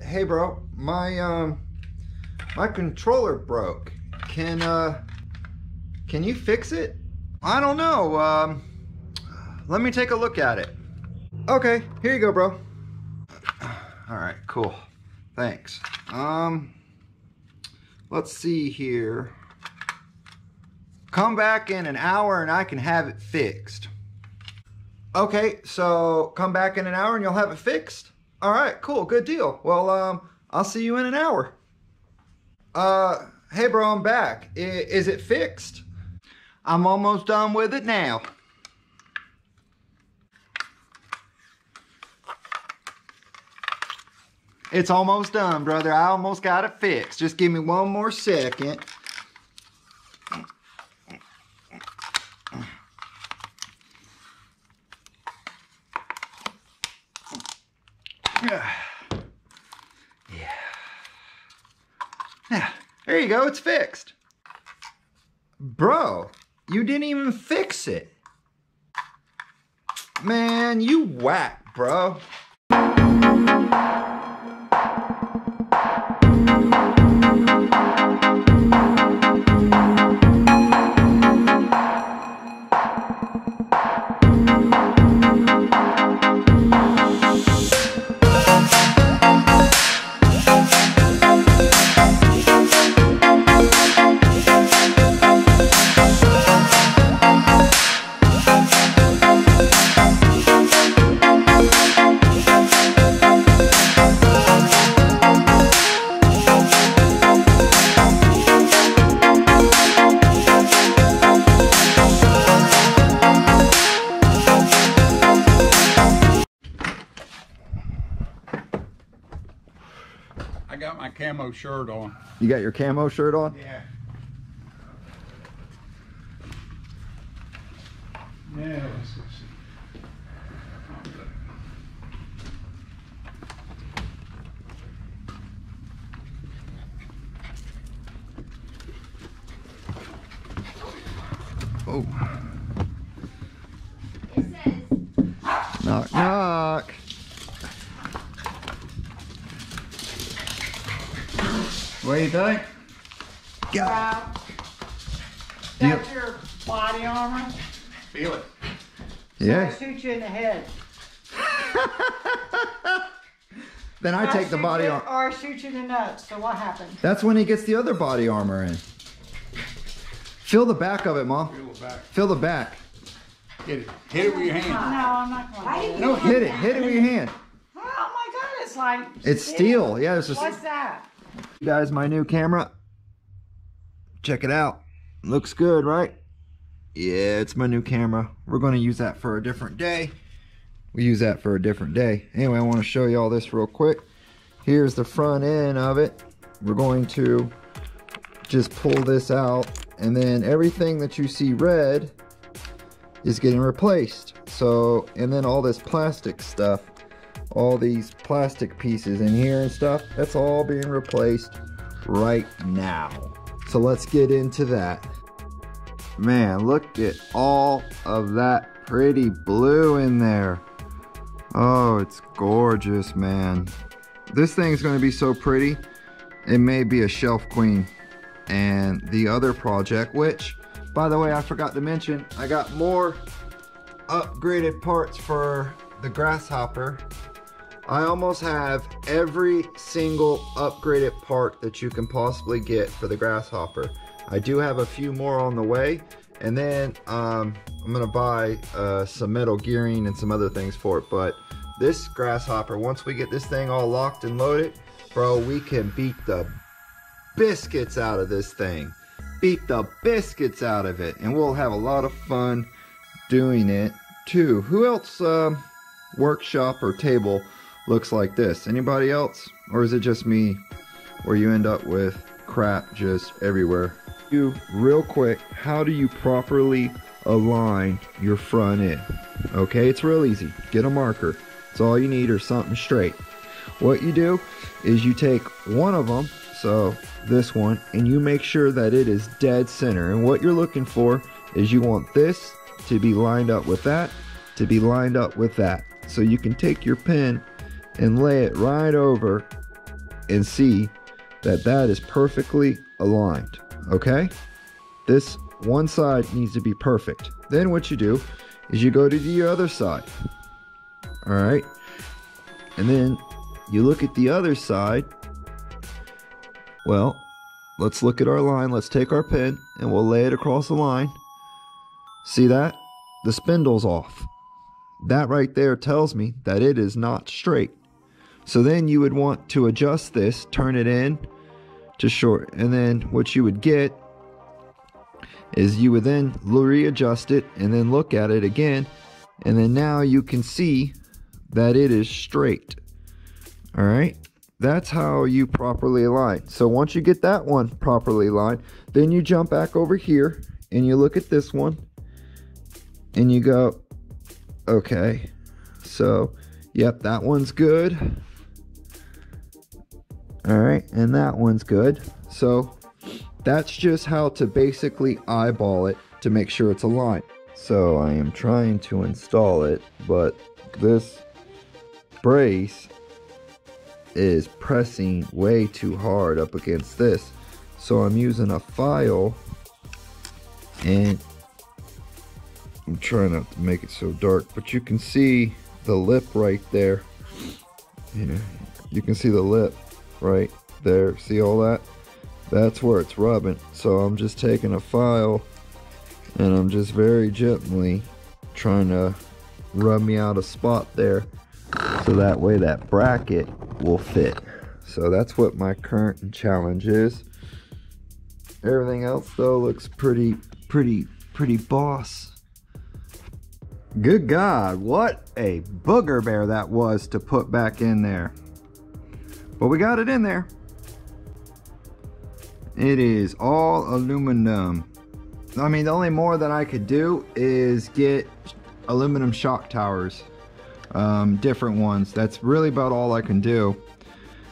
Hey bro, my um my controller broke. Can uh can you fix it? I don't know. Um let me take a look at it. Okay, here you go, bro. All right, cool. Thanks. Um let's see here. Come back in an hour and I can have it fixed. Okay, so come back in an hour and you'll have it fixed? All right, cool, good deal. Well, um, I'll see you in an hour. Uh, hey bro, I'm back. I is it fixed? I'm almost done with it now. It's almost done, brother. I almost got it fixed. Just give me one more second. Yeah. Yeah. There you go. It's fixed. Bro, you didn't even fix it. Man, you whack, bro. Camo shirt on. You got your camo shirt on? Yeah. Yeah, let's go see. Oh. Knock, knock. What do you think? Wow. Yep. That's your body armor. Feel it. I Yeah. shoot you in the head. Then I Or take the body armor. Or I shoot you in the nuts. So what happened? That's when he gets the other body armor in. Feel the back of it, Mom. Feel it back. Feel the back. Hit it. Hit it with your hand. No. I'm not going to No, hit it. Hit it with your hand. Oh my God, it's like It's steel. Yeah, it's just. What's that? Guys, my new camera. Check it out. Looks good, right? Yeah, it's my new camera. We're going to use that for a different day. We use that for a different day. Anyway, I want to show you all this real quick. Here's the front end of it. We're going to just pull this out and then everything that you see red is getting replaced. So, and then all this plastic stuff, all these plastic pieces in here and stuff, that's all being replaced right now. So let's get into that. Man, look at all of that pretty blue in there. Oh, it's gorgeous, man. This thing's gonna be so pretty. It may be a shelf queen. And the other project, which, by the way, I forgot to mention, I got more upgraded parts for the Grasshopper. I almost have every single upgraded part that you can possibly get for the Grasshopper. I do have a few more on the way, and then um, I'm gonna buy uh, some metal gearing and some other things for it. But this Grasshopper, once we get this thing all locked and loaded, bro, we can beat the biscuits out of this thing. Beat the biscuits out of it, and we'll have a lot of fun doing it too. Who else um, workshop or table looks like this? Anybody else? Or is it just me where you end up with crap just everywhere? You real quick, how do you properly align your front end? Okay, it's real easy. Get a marker. It's all you need or something straight. What you do is you take one of them, so this one, and you make sure that it is dead center. And what you're looking for is you want this to be lined up with that, to be lined up with that. So you can take your pen and lay it right over and see that that is perfectly aligned, okay? This one side needs to be perfect. Then what you do is you go to the other side, all right? And then you look at the other side. Well, let's look at our line. Let's take our pen and we'll lay it across the line. See that? The spindle's off. That right there tells me that it is not straight. So then you would want to adjust this, turn it in to short, and then what you would get is you would then readjust it and then look at it again, and then now you can see that it is straight. All right, that's how you properly align. So once you get that one properly aligned, then you jump back over here and you look at this one and you go, okay, so yep, that one's good. All right, and that one's good. So that's just how to basically eyeball it to make sure it's aligned. So I am trying to install it, but this brace is pressing way too hard up against this. So I'm using a file and I'm trying not to make it so dark, but you can see the lip right there. Yeah, you can see the lip right there. See all that? That's where it's rubbing. So I'm just taking a file and I'm just very gently trying to rub me out a spot there so that way that bracket will fit. So that's what my current challenge is. Everything else though looks pretty, pretty, pretty boss. Good God, what a booger bear that was to put back in there. But we got it in there. It is all aluminum. I mean, the only more that I could do is get aluminum shock towers. Um, different ones. That's really about all I can do.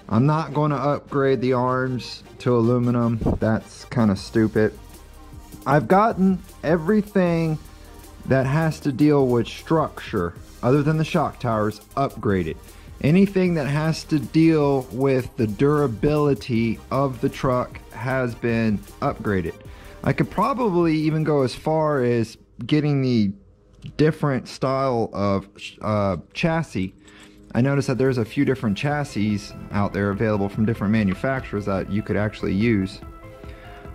I'm not going to upgrade the arms to aluminum. That's kind of stupid. I've gotten everything that has to deal with structure, other than the shock towers, upgraded. Anything that has to deal with the durability of the truck has been upgraded. I could probably even go as far as getting the different style of uh, chassis. I noticed that there's a few different chassis out there available from different manufacturers that you could actually use.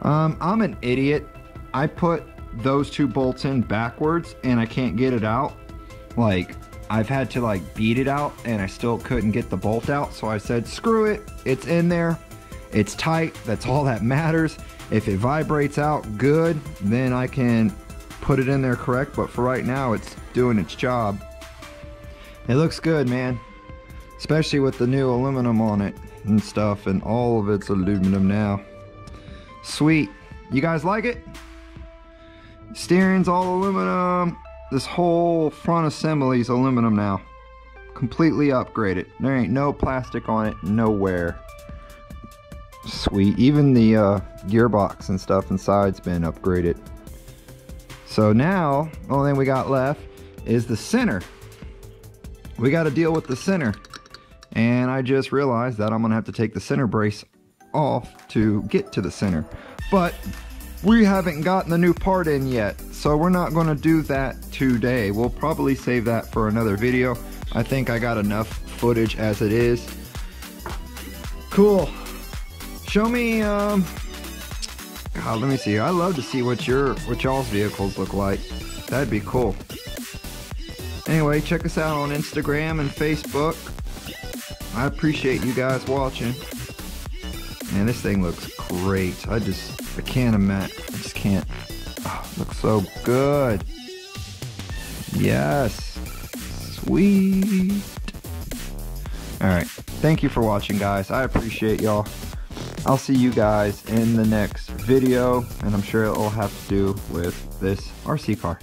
Um, I'm an idiot. I put those two bolts in backwards and I can't get it out. Like, I've had to like beat it out and I still couldn't get the bolt out. So I said, screw it. It's in there. It's tight. That's all that matters. If it vibrates out good, then I can put it in there correct. But for right now, it's doing its job. It looks good, man. Especially with the new aluminum on it and stuff. And all of it's aluminum now. Sweet. You guys like it? Steering's all aluminum. This whole front assembly is aluminum now. Completely upgraded. There ain't no plastic on it nowhere. Sweet. Even the uh, gearbox and stuff inside's been upgraded. So now, only thing we got left is the center. We got to deal with the center. And I just realized that I'm going to have to take the center brace off to get to the center. But we haven't gotten the new part in yet, so we're not going to do that today. We'll probably save that for another video. I think I got enough footage as it is. Cool. Show me, um, God, let me see. I love to see what your, what y'all's vehicles look like. That'd be cool. Anyway, check us out on Instagram and Facebook. I appreciate you guys watching. Man, this thing looks great. I just, I can't imagine. I just can't. Oh, looks so good. Yes. Sweet. All right. Thank you for watching, guys. I appreciate y'all. I'll see you guys in the next video, and I'm sure it'll have to do with this RC car.